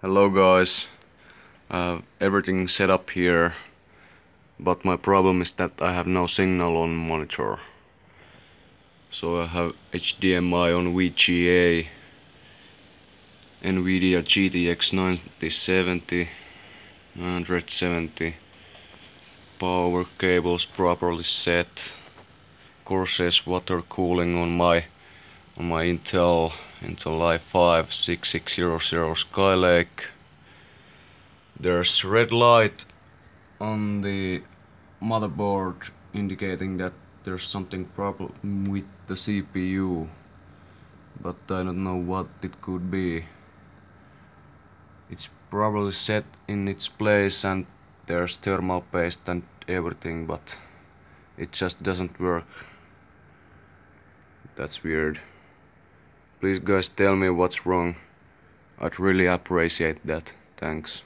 Hello guys, I have everything set up here, but my problem is that I have no signal on monitor. So I have HDMI on VGA, NVIDIA GTX 9070, 970, power cables properly set, Corsair's water cooling on my on my Intel Intel i5 6600 Skylake. There's red light on the motherboard indicating that there's something problem with the CPU but I don't know what it could be. It's probably set in its place and there's thermal paste and everything but it just doesn't work. That's weird. Please guys tell me what's wrong. I'd really appreciate that. Thanks.